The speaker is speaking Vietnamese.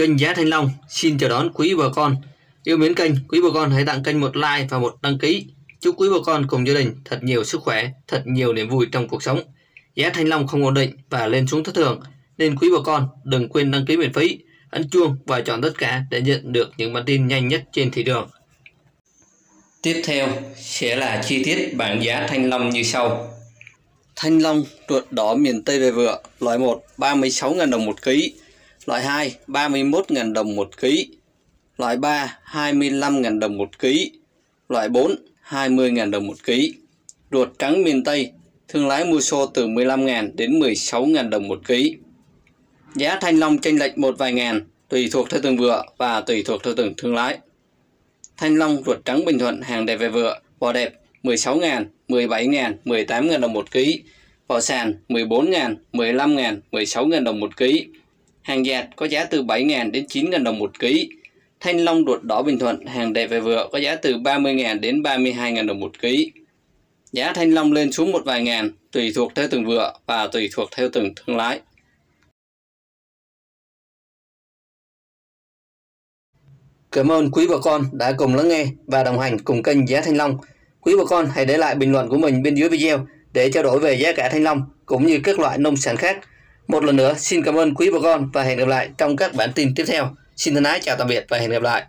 Kênh Giá Thanh Long xin chào đón quý bà con. Yêu mến kênh, quý bà con hãy tặng kênh một like và một đăng ký. Chúc quý bà con cùng gia đình thật nhiều sức khỏe, thật nhiều niềm vui trong cuộc sống. Giá Thanh Long không ổn định và lên xuống thất thường, nên quý bà con đừng quên đăng ký miễn phí, ấn chuông và chọn tất cả để nhận được những bản tin nhanh nhất trên thị trường. Tiếp theo sẽ là chi tiết bảng giá Thanh Long như sau. Thanh Long ruột đỏ miền Tây về vựa, loại 1 36.000 đồng một ký, loại 2 31.000 đồng 1 kg. loại 3 25.000 đồng 1 kg. loại 4 20.000 đồng 1 kg. Ruột trắng miền Tây, thương lái mua xô từ 15.000 đến 16.000 đồng 1 kg. Giá thanh long chênh lệch một vài ngàn, tùy thuộc theo từng vựa và tùy thuộc theo từng thương lái. Thanh long ruột trắng Bình Thuận hàng đẹp về vựa, vỏ đẹp 16.000, 17.000, 18.000 đồng 1 kg, vỏ sàn 14.000, 15.000, 16.000 đồng 1 kg. Hàng dạt có giá từ 7.000 đến 9.000 đồng một ký. Thanh long đột đỏ Bình Thuận hàng đẹp về vựa có giá từ 30.000 đến 32.000 đồng một ký. Giá thanh long lên xuống một vài ngàn, tùy thuộc theo từng vựa và tùy thuộc theo từng thương lái. Cảm ơn quý bà con đã cùng lắng nghe và đồng hành cùng kênh Giá Thanh Long. Quý bà con hãy để lại bình luận của mình bên dưới video để trao đổi về giá cả thanh long cũng như các loại nông sản khác. Một lần nữa, xin cảm ơn quý bà con và hẹn gặp lại trong các bản tin tiếp theo. Xin thân ái, chào tạm biệt và hẹn gặp lại.